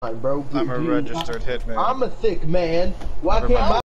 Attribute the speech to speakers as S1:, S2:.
S1: bro.
S2: I'm a registered hitman.
S1: I'm a thick man. Why
S2: Never
S1: can't
S2: mind.
S1: my